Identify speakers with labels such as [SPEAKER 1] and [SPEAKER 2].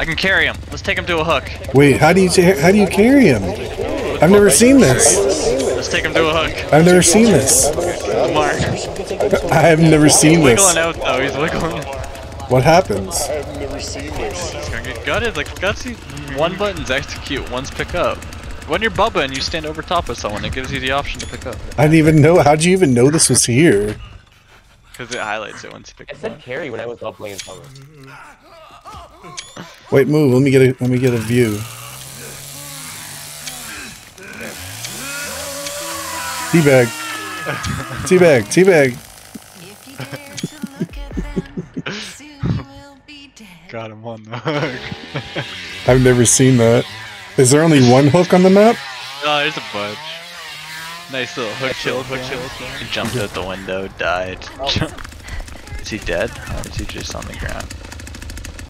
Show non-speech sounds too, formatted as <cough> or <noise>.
[SPEAKER 1] I can carry him. Let's take him to a hook.
[SPEAKER 2] Wait, how do you how do you carry him? I've never seen this.
[SPEAKER 1] Let's take him to a hook.
[SPEAKER 2] I've never seen this.
[SPEAKER 1] Mark.
[SPEAKER 2] I have never seen this.
[SPEAKER 1] Wiggling out though, he's wiggling.
[SPEAKER 2] What happens?
[SPEAKER 3] I've never seen this.
[SPEAKER 1] He's gonna get gutted like gutsy. One button's execute, one's pick up. When you're Bubba and you stand over top of someone, it gives you the option to pick up.
[SPEAKER 2] I didn't even know. How'd you even know this was here?
[SPEAKER 1] Because it highlights it once you pick
[SPEAKER 3] I
[SPEAKER 1] up.
[SPEAKER 3] I said carry when I was up playing summer.
[SPEAKER 2] Wait, move. Let me get a let me get a view. Teabag. Teabag. Teabag.
[SPEAKER 4] If you dare to look at that, soon you will be dead.
[SPEAKER 1] Got him on the hook. <laughs>
[SPEAKER 2] I've never seen that. Is there only one hook on the map?
[SPEAKER 1] oh, there's a bunch. Nice little hook shield, hook shield. He jumped out the window, died. Oh. <laughs> Is he dead? Or is he just on the ground?